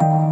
you